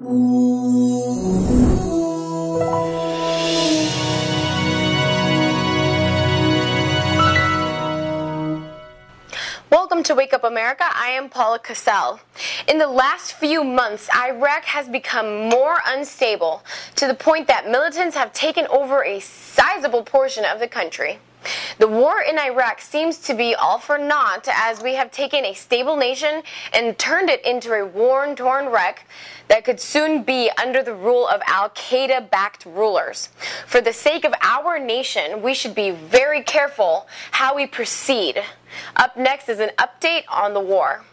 Welcome to Wake Up America. I am Paula Cassell. In the last few months, Iraq has become more unstable to the point that militants have taken over a sizable portion of the country. The war in Iraq seems to be all for naught as we have taken a stable nation and turned it into a worn, torn wreck that could soon be under the rule of Al Qaeda backed rulers. For the sake of our nation, we should be very careful how we proceed. Up next is an update on the war.